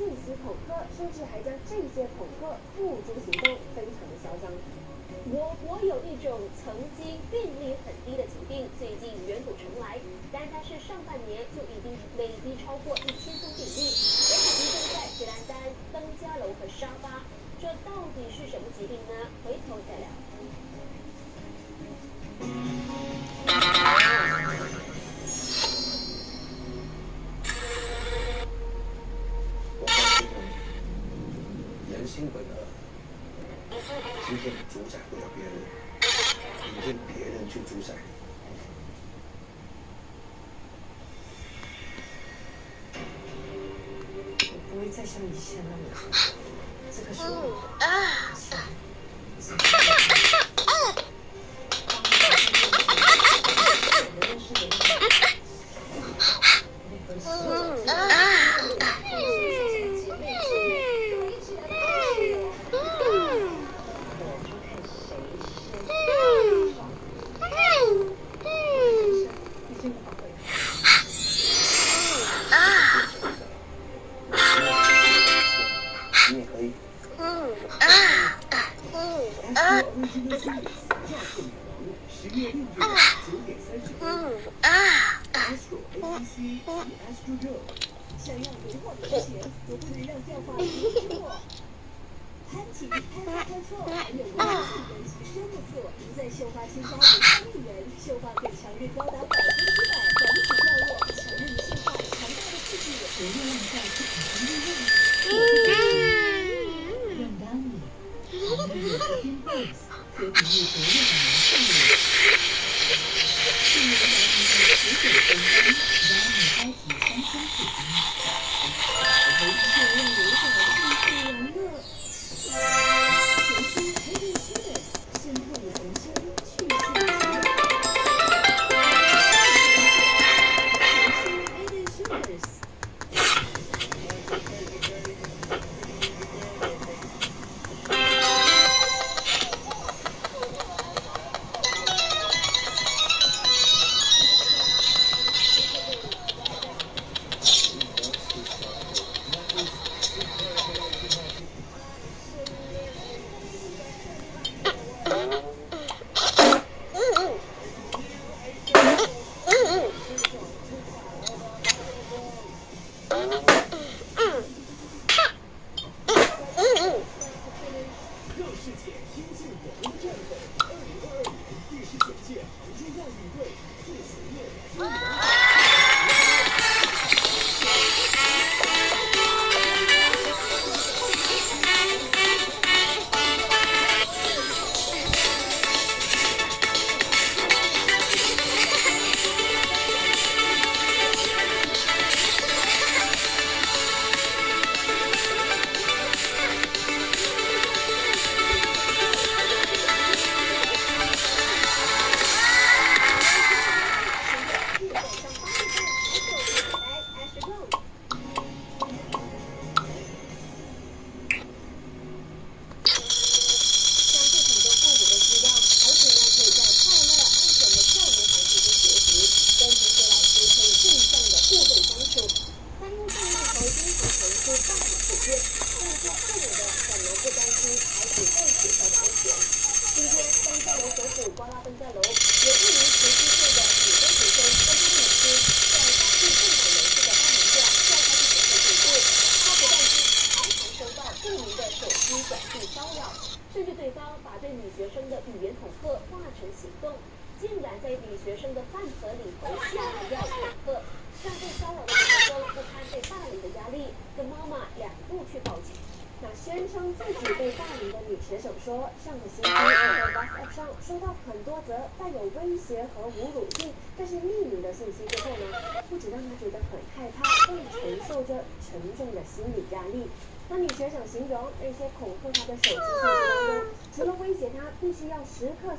讯息恐吓，甚至还将这些恐吓付诸行动，非常的嚣张。我国有一种曾经病例很低的疾病，最近卷土重来，单单是上半年就已经累积超过一千宗病例，而且集中在雪兰丹、登嘉楼和沙巴。这到底是什么疾病呢？回头再聊。今天你主宰不了别人，明天别人去主宰你。我不会再像以前那么，这个是我的。想要荣获头衔，就不能让教化遗失我。潘琪、潘潘潘错，还有文气跟生物素，在绣花添加五千亿元，绣花更强韧高达百分之百，防止掉落，强韧的绣花，强大的刺激，不用浪费不可能利用。ちょっと見えてるな。让嘉楼首府瓜拉登在楼有一名十七岁的女中学生跟他的老师在发布政党人士的大门下叫他去学会进步，他不但经常常收到不明的手机短信骚扰，甚至对方把对女学生的语言恐吓化成行动，竟然在女学生的饭盒里投下药恐吓，让被骚扰的女学生不堪被霸凌的压力，跟妈妈两度去报警。那自己被霸凌的女选手说，上个星期我在 WhatsApp 上收到很多则带有威胁和侮辱性，但是匿名的信息之后呢，不止让她觉得很害怕，更承受着沉重的心理压力。那女选手形容那些恐吓她的手机信息当中，除了威胁她必须要时刻想。